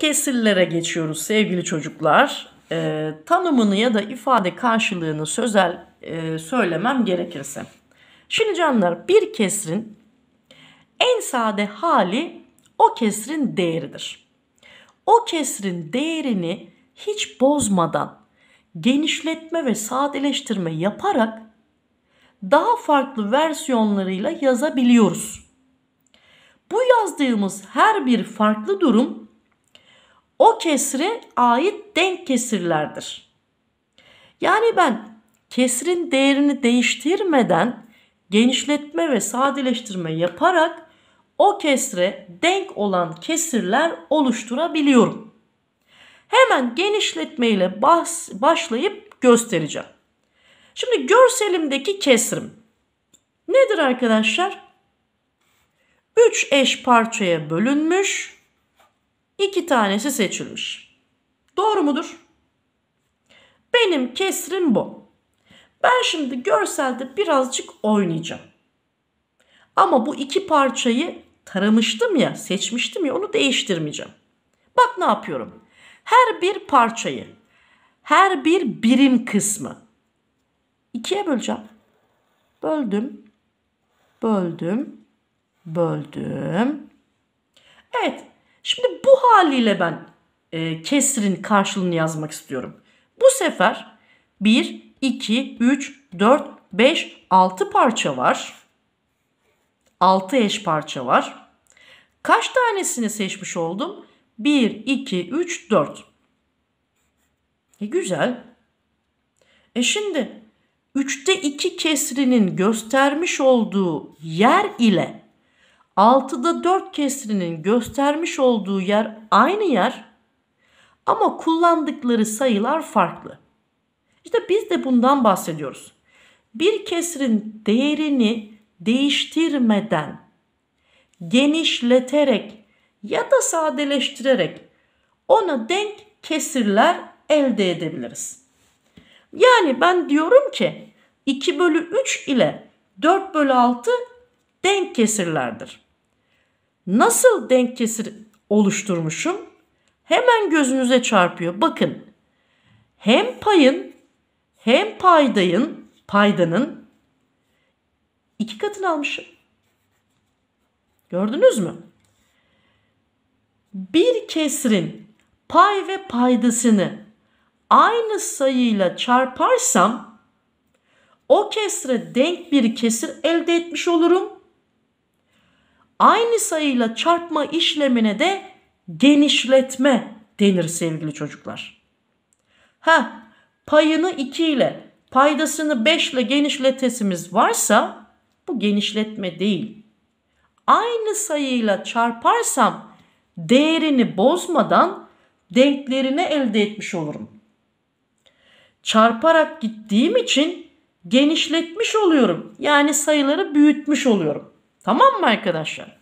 Kesirlere geçiyoruz sevgili çocuklar. Ee, tanımını ya da ifade karşılığını sözel e, söylemem gerekirse. Şimdi canlar bir kesrin en sade hali o kesrin değeridir. O kesrin değerini hiç bozmadan genişletme ve sadeleştirme yaparak daha farklı versiyonlarıyla yazabiliyoruz. Bu yazdığımız her bir farklı durum o kesre ait denk kesirlerdir. Yani ben kesrin değerini değiştirmeden genişletme ve sadeleştirme yaparak o kesre denk olan kesirler oluşturabiliyorum. Hemen genişletme ile başlayıp göstereceğim. Şimdi görselimdeki kesrim nedir arkadaşlar? 3 eş parçaya bölünmüş, 2 tanesi seçilmiş. Doğru mudur? Benim kesrim bu. Ben şimdi görselde birazcık oynayacağım. Ama bu iki parçayı taramıştım ya, seçmiştim ya onu değiştirmeyeceğim. Bak ne yapıyorum. Her bir parçayı, her bir birim kısmı ikiye böleceğim. Böldüm, böldüm, böldüm. Evet, şimdi bu haliyle ben e, kesrin karşılığını yazmak istiyorum. Bu sefer 1, 2, 3, 4, 5, 6 parça var. 6 eş parça var. Kaç tanesini seçmiş oldum? 1, 2, 3, 4. E güzel. E şimdi 3'te 2 kesrinin göstermiş olduğu yer ile 6'da 4 kesrinin göstermiş olduğu yer aynı yer ama kullandıkları sayılar farklı. İşte biz de bundan bahsediyoruz. Bir kesrin değerini değiştirmeden, genişleterek ya da sadeleştirerek ona denk kesirler elde edebiliriz. Yani ben diyorum ki 2 bölü 3 ile 4 bölü 6 denk kesirlerdir. Nasıl denk kesir oluşturmuşum? Hemen gözünüze çarpıyor. Bakın hem payın hem paydayın paydanın iki katını almışım. Gördünüz mü? Bir kesrin pay ve paydasını aynı sayıyla çarparsam o kesre denk bir kesir elde etmiş olurum. Aynı sayıyla çarpma işlemine de genişletme denir sevgili çocuklar. Ha, payını 2 ile paydasını 5 ile genişletesimiz varsa bu genişletme değil. Aynı sayıyla çarparsam değerini bozmadan denklerini elde etmiş olurum çarparak gittiğim için genişletmiş oluyorum. Yani sayıları büyütmüş oluyorum. Tamam mı arkadaşlar?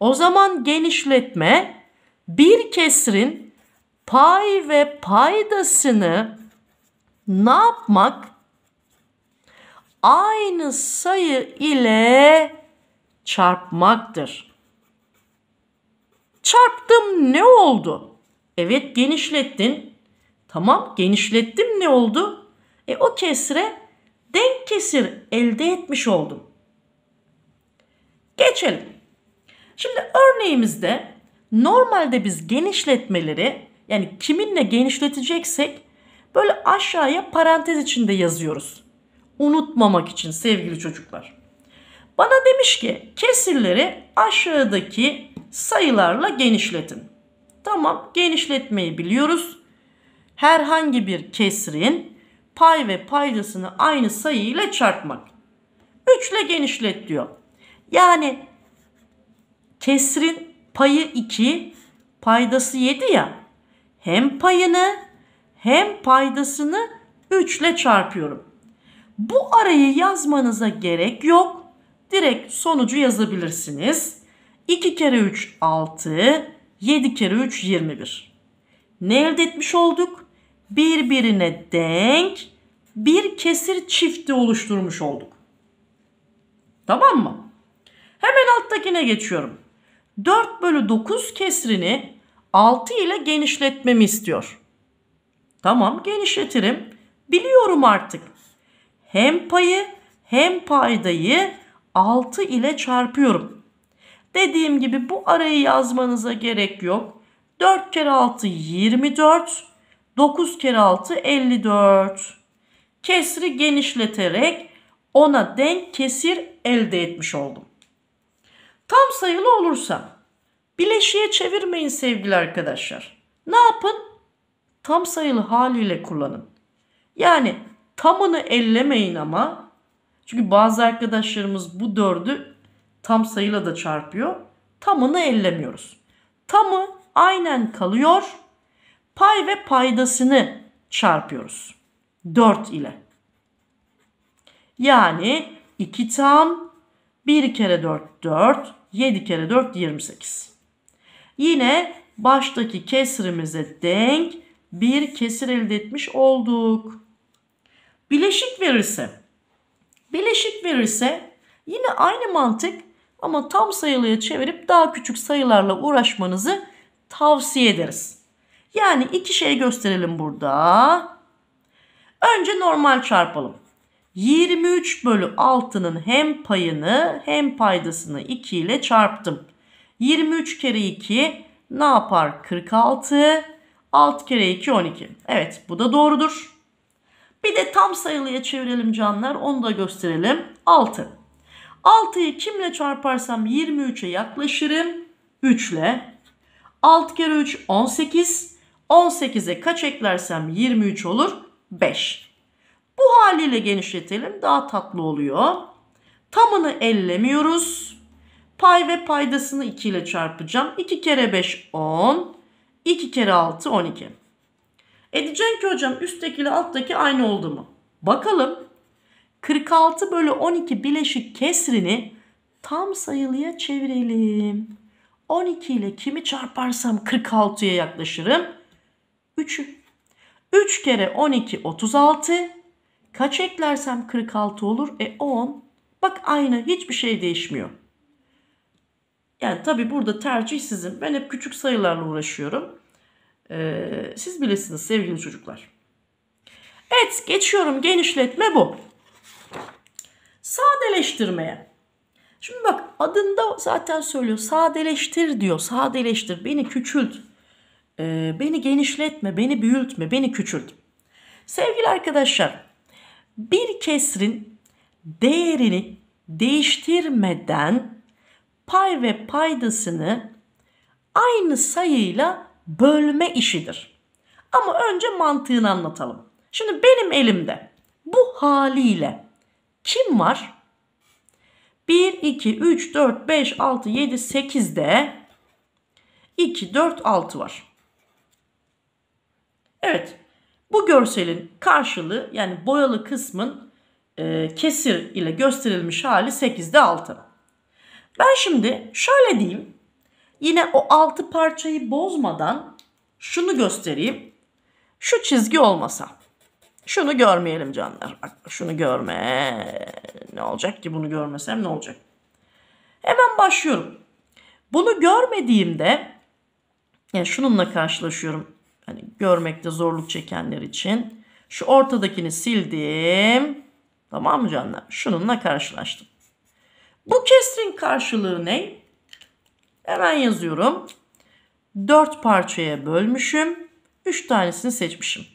O zaman genişletme bir kesrin pay ve paydasını ne yapmak? Aynı sayı ile çarpmaktır. Çarptım ne oldu? Evet genişlettin. Tamam genişlettim ne oldu? E o kesre denk kesir elde etmiş oldum. Geçelim. Şimdi örneğimizde normalde biz genişletmeleri yani kiminle genişleteceksek böyle aşağıya parantez içinde yazıyoruz. Unutmamak için sevgili çocuklar. Bana demiş ki kesirleri aşağıdaki sayılarla genişletin. Tamam genişletmeyi biliyoruz herhangi bir kesrin pay ve paydasını aynı sayı ile çarpmak. 3 ile genişlet diyor. Yani kesrin payı 2, paydası 7 ya. Hem payını hem paydasını 3 ile çarpıyorum. Bu arayı yazmanıza gerek yok. Direkt sonucu yazabilirsiniz. 2 kere 3 6, 7 kere 3 21. Ne elde etmiş olduk? birbirine denk bir kesir çifti oluşturmuş olduk. Tamam mı? Hemen alttakine geçiyorum. 4 bölü 9 kesrini 6 ile genişletmemi istiyor. Tamam genişletirim. Biliyorum artık. Hem payı hem paydayı 6 ile çarpıyorum. Dediğim gibi bu arayı yazmanıza gerek yok. 4 kere 6 24. 9 kere 6 54. Kesri genişleterek ona denk kesir elde etmiş oldum. Tam sayılı olursa bileşiğe çevirmeyin sevgili arkadaşlar. Ne yapın? Tam sayılı haliyle kullanın. Yani tamını ellemeyin ama çünkü bazı arkadaşlarımız bu dördü tam sayıyla da çarpıyor. Tamını ellemiyoruz. Tamı aynen kalıyor. Pay ve paydasını çarpıyoruz. 4 ile. Yani 2 tam 1 kere 4 4 7 kere 4 28. Yine baştaki kesrimize denk bir kesir elde etmiş olduk. Bileşik verirse bileşik verirse yine aynı mantık ama tam sayılıya çevirip daha küçük sayılarla uğraşmanızı tavsiye ederiz. Yani iki şey gösterelim burada. Önce normal çarpalım. 23 bölü 6'nın hem payını hem paydasını 2 ile çarptım. 23 kere 2 ne yapar? 46. 6 kere 2 12. Evet bu da doğrudur. Bir de tam sayılıya çevirelim canlar. Onu da gösterelim. 6. 6'yı kimle çarparsam 23'e yaklaşırım? 3 ile. 6 kere 3 18. 18'e kaç eklersem 23 olur? 5. Bu haliyle genişletelim. Daha tatlı oluyor. Tamını ellemiyoruz. Pay ve paydasını 2 ile çarpacağım. 2 kere 5 10. 2 kere 6 12. Edeceksin ki hocam üstteki ile alttaki aynı oldu mu? Bakalım. 46 bölü 12 bileşik kesrini tam sayılıya çevirelim. 12 ile kimi çarparsam 46'ya yaklaşırım? 3'ü. 3 kere 12 36. Kaç eklersem 46 olur? E 10. Bak aynı hiçbir şey değişmiyor. Yani tabi burada tercih sizin. Ben hep küçük sayılarla uğraşıyorum. Ee, siz bilirsiniz sevgili çocuklar. Evet geçiyorum genişletme bu. Sadeleştirmeye. Şimdi bak adında zaten söylüyor sadeleştir diyor. Sadeleştir beni küçült. Ee, beni genişletme, beni büyütme, beni küçült. Sevgili arkadaşlar bir kesrin değerini değiştirmeden pay ve paydasını aynı sayıyla bölme işidir. Ama önce mantığını anlatalım. Şimdi benim elimde bu haliyle kim var? 1, 2, 3, 4, 5, 6, 7, 8'de 2, 4, 6 var. Evet. Bu görselin karşılığı yani boyalı kısmın e, kesir ile gösterilmiş hali 8'de 6. Ben şimdi şöyle diyeyim. Yine o 6 parçayı bozmadan şunu göstereyim. Şu çizgi olmasa. Şunu görmeyelim canlar. Bak şunu görme. Ne olacak ki bunu görmesem ne olacak? Hemen başlıyorum. Bunu görmediğimde yani şununla karşılaşıyorum. Hani görmekte zorluk çekenler için. Şu ortadakini sildim. Tamam mı canlar? Şununla karşılaştım. Bu kesrin karşılığı ne? Hemen yazıyorum. 4 parçaya bölmüşüm. 3 tanesini seçmişim.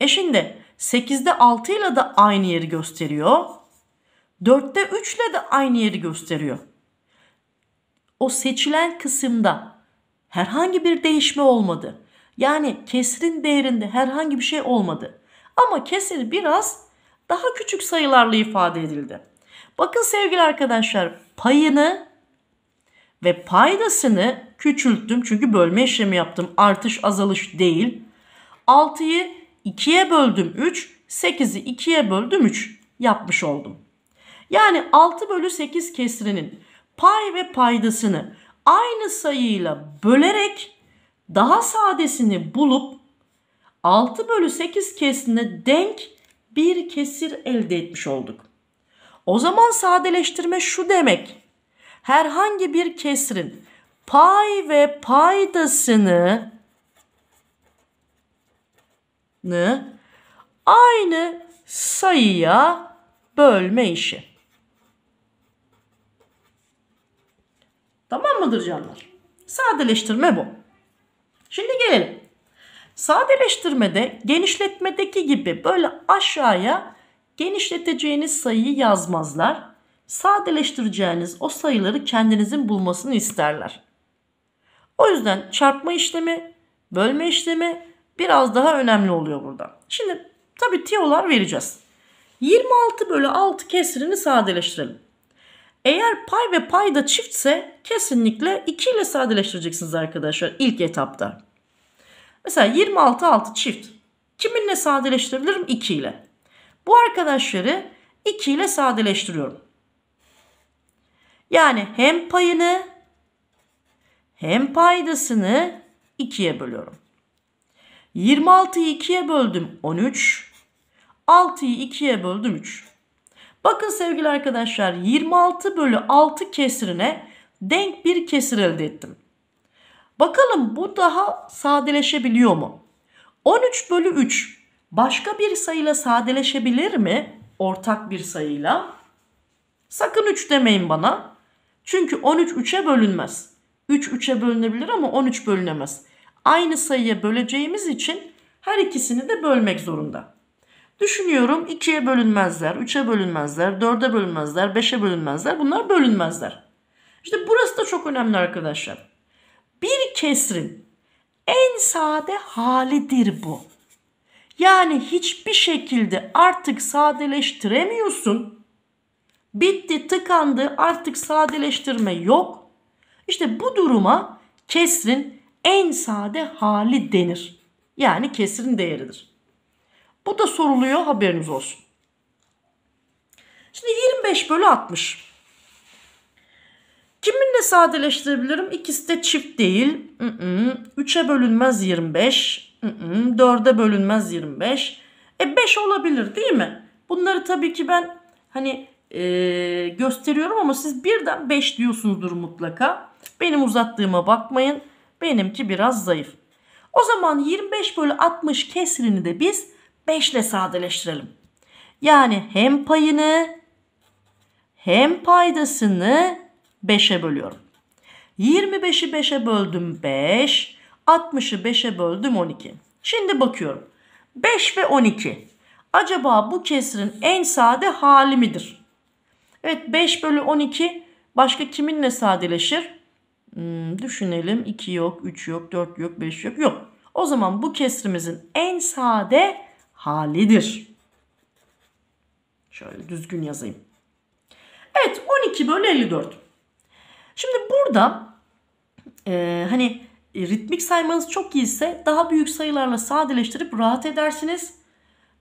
E şimdi 8'de 6 ile de aynı yeri gösteriyor. 4'te 3 ile de aynı yeri gösteriyor. O seçilen kısımda herhangi bir değişme olmadı. Yani kesrin değerinde herhangi bir şey olmadı. Ama kesir biraz daha küçük sayılarla ifade edildi. Bakın sevgili arkadaşlar payını ve paydasını küçülttüm. Çünkü bölme işlemi yaptım. Artış azalış değil. 6'yı 2'ye böldüm 3. 8'i 2'ye böldüm 3 yapmış oldum. Yani 6 bölü 8 kesrinin pay ve paydasını aynı sayıyla bölerek daha sadesini bulup 6 bölü 8 kesrine denk bir kesir elde etmiş olduk. O zaman sadeleştirme şu demek. Herhangi bir kesrin pay ve paydasını aynı sayıya bölme işi. Tamam mıdır canlar? Sadeleştirme bu. Şimdi gelelim. Sadeleştirmede genişletmedeki gibi böyle aşağıya genişleteceğiniz sayıyı yazmazlar. Sadeleştireceğiniz o sayıları kendinizin bulmasını isterler. O yüzden çarpma işlemi, bölme işlemi biraz daha önemli oluyor burada. Şimdi tabii tiyolar vereceğiz. 26 bölü 6 kesirini sadeleştirelim. Eğer pay ve payda çiftse kesinlikle 2 ile sadeleştireceksiniz arkadaşlar ilk etapta. Mesela 26 6 çift. Kiminle sadeleştirebilirim? 2 ile. Bu arkadaşları 2 ile sadeleştiriyorum. Yani hem payını hem paydasını 2'ye bölüyorum. 26'yı 2'ye böldüm 13. 6'yı 2'ye böldüm 3. Bakın sevgili arkadaşlar 26 bölü 6 kesirine denk bir kesir elde ettim. Bakalım bu daha sadeleşebiliyor mu? 13 bölü 3 başka bir sayıyla sadeleşebilir mi? Ortak bir sayıyla. Sakın 3 demeyin bana. Çünkü 13 3'e bölünmez. 3 3'e bölünebilir ama 13 bölünemez. Aynı sayıya böleceğimiz için her ikisini de bölmek zorunda. Düşünüyorum 2'ye bölünmezler, 3'e bölünmezler, 4'e bölünmezler, 5'e bölünmezler. Bunlar bölünmezler. İşte burası da çok önemli arkadaşlar. Bir kesrin en sade halidir bu. Yani hiçbir şekilde artık sadeleştiremiyorsun. Bitti, tıkandı, artık sadeleştirme yok. İşte bu duruma kesrin en sade hali denir. Yani kesrin değeridir. Bu da soruluyor haberiniz olsun. Şimdi 25 bölü 60. Kiminle sadeleştirebilirim? İkisi de çift değil. 3'e bölünmez 25. 4'e bölünmez 25. E 5 olabilir değil mi? Bunları tabii ki ben hani e, gösteriyorum ama siz birden 5 diyorsunuzdur mutlaka. Benim uzattığıma bakmayın. Benimki biraz zayıf. O zaman 25 bölü 60 kesrini de biz 5 ile sadeleştirelim. Yani hem payını hem paydasını 5'e bölüyorum. 25'i 5'e böldüm 5. 60'ı 5'e böldüm 12. Şimdi bakıyorum. 5 ve 12. Acaba bu kesrin en sade hali midir? Evet 5 bölü 12 başka kiminle sadeleşir? Hmm, düşünelim 2 yok, 3 yok, 4 yok, 5 yok. Yok. O zaman bu kesrimizin en sade halidir. Şöyle düzgün yazayım. Evet 12 bölü 54. Şimdi burada e, hani ritmik saymanız çok iyiyse daha büyük sayılarla sadeleştirip rahat edersiniz.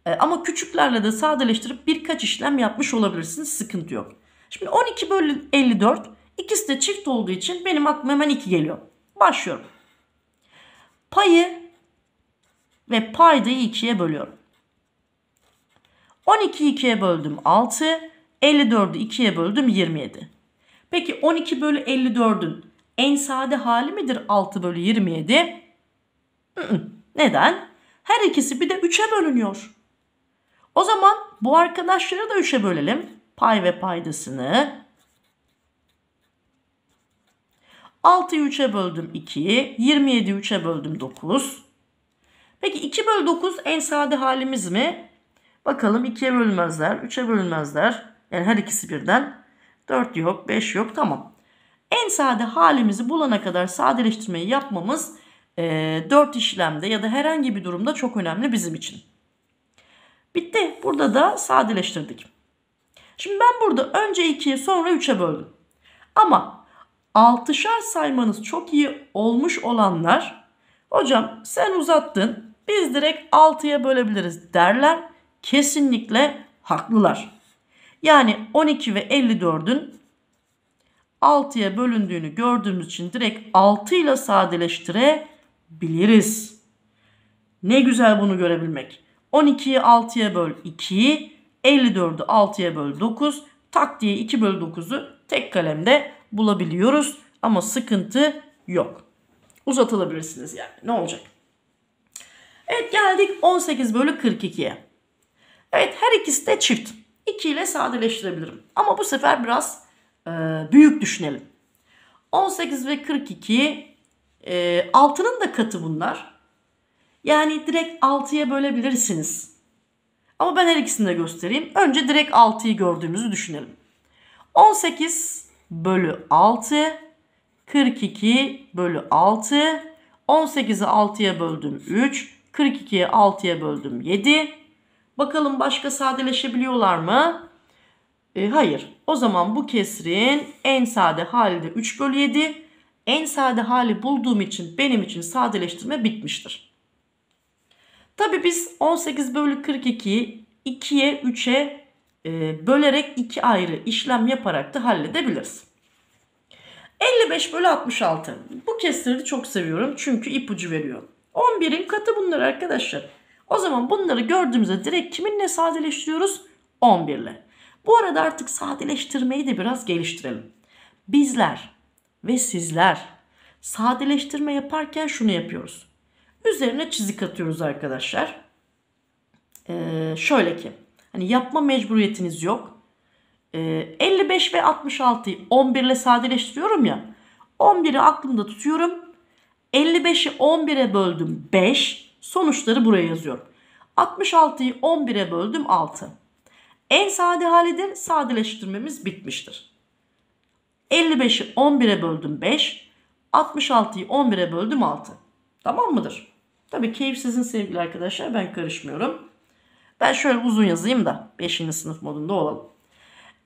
E, ama küçüklerle de sadeleştirip birkaç işlem yapmış olabilirsiniz. Sıkıntı yok. Şimdi 12 bölü 54 ikisi de çift olduğu için benim aklıma hemen 2 geliyor. Başlıyorum. Payı ve paydayı 2'ye bölüyorum. 12'yi 2'ye böldüm 6. 54'ü 2'ye böldüm 27. Peki 12 bölü 54'ün en sade hali midir 6 bölü 27? Neden? Her ikisi bir de 3'e bölünüyor. O zaman bu arkadaşları da 3'e bölelim. Pay ve paydasını. 6'yı 3'e böldüm 2. 27'yi 3'e böldüm 9. Peki 2 bölü 9 en sade halimiz mi? Bakalım 2'ye bölünmezler, 3'e bölünmezler. Yani her ikisi birden. 4 yok, 5 yok. Tamam. En sade halimizi bulana kadar sadeleştirmeyi yapmamız e, 4 işlemde ya da herhangi bir durumda çok önemli bizim için. Bitti. Burada da sadeleştirdik. Şimdi ben burada önce 2'ye sonra 3'e böldüm. Ama 6'şar saymanız çok iyi olmuş olanlar hocam sen uzattın biz direkt 6'ya bölebiliriz derler kesinlikle haklılar. Yani 12 ve 54'ün 6'ya bölündüğünü gördüğümüz için direkt 6 ile sadeleştirebiliriz. Ne güzel bunu görebilmek. 12'yi 6'ya böl 2'yi, 54'ü 6'ya böl 9. Tak diye 2 böl 9'u tek kalemde bulabiliyoruz. Ama sıkıntı yok. Uzatılabilirsiniz yani. Ne olacak? Evet geldik 18 bölü 42'ye. Evet her ikisi de çift. 2 ile sadeleştirebilirim. Ama bu sefer biraz e, büyük düşünelim. 18 ve 42 e, 6'nın da katı bunlar. Yani direkt 6'ya bölebilirsiniz. Ama ben her ikisini de göstereyim. Önce direkt 6'yı gördüğümüzü düşünelim. 18 bölü 6, 42 bölü 6, 18'i 6'ya böldüm 3, 42'ye 6'ya böldüm 7. Bakalım başka sadeleşebiliyorlar mı? E, hayır. O zaman bu kesrin en sade hali de 3 bölü 7. En sade hali bulduğum için benim için sadeleştirme bitmiştir. Tabi biz 18 bölü 42'yi 2'ye 3'e e, bölerek iki ayrı işlem yaparak da halledebiliriz. 55 bölü 66. Bu kesiri çok seviyorum çünkü ipucu veriyor. 11'in katı bunlar arkadaşlar. O zaman bunları gördüğümüzde direkt kiminle sadeleştiriyoruz? 11 ile. Bu arada artık sadeleştirmeyi de biraz geliştirelim. Bizler ve sizler sadeleştirme yaparken şunu yapıyoruz. Üzerine çizik atıyoruz arkadaşlar. Ee, şöyle ki hani yapma mecburiyetiniz yok. Ee, 55 ve 66'yı 11 ile sadeleştiriyorum ya. 11'i aklımda tutuyorum. 55'i 11'e böldüm 5. Sonuçları buraya yazıyorum. 66'yı 11'e böldüm 6. En sade halidir. Sadeleştirmemiz bitmiştir. 55'i 11'e böldüm 5. 66'yı 11'e böldüm 6. Tamam mıdır? Tabii keyif sizin sevgili arkadaşlar. Ben karışmıyorum. Ben şöyle uzun yazayım da 5. sınıf modunda olalım.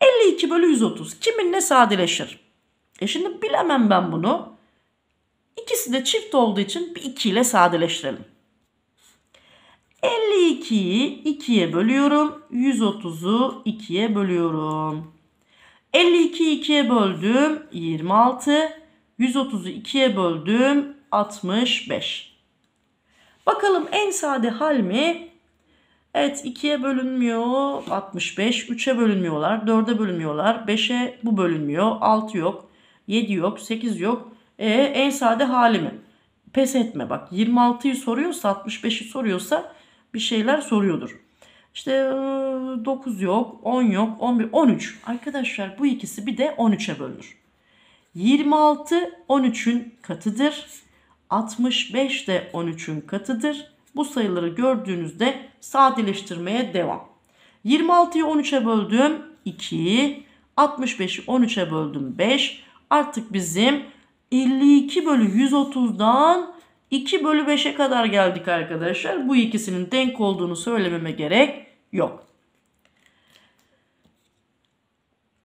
52 bölü 130 kiminle sadeleşir? E şimdi bilemem ben bunu. İkisi de çift olduğu için bir 2 ile sadeleştirelim. 52'yi 2'ye bölüyorum. 130'u 2'ye bölüyorum. 52'yi 2'ye böldüm. 26. 130'u 2'ye böldüm. 65. Bakalım en sade hal mi? Evet 2'ye bölünmüyor 65. 3'e bölünmüyorlar. 4'e bölünmüyorlar. 5'e bu bölünmüyor. 6 yok. 7 yok. 8 yok. E, en sade hali mi? Pes etme bak 26'yı soruyorsa 65'i soruyorsa bir şeyler soruyordur. İşte 9 yok, 10 yok, 11, 13. Arkadaşlar bu ikisi bir de 13'e bölünür. 26 13'ün katıdır. 65 de 13'ün katıdır. Bu sayıları gördüğünüzde sadeleştirmeye devam. 26'yı 13'e böldüm 2. 65'i 13'e böldüm 5. Artık bizim 52 bölü 130'dan 2 bölü 5'e kadar geldik arkadaşlar. Bu ikisinin denk olduğunu söylememe gerek yok.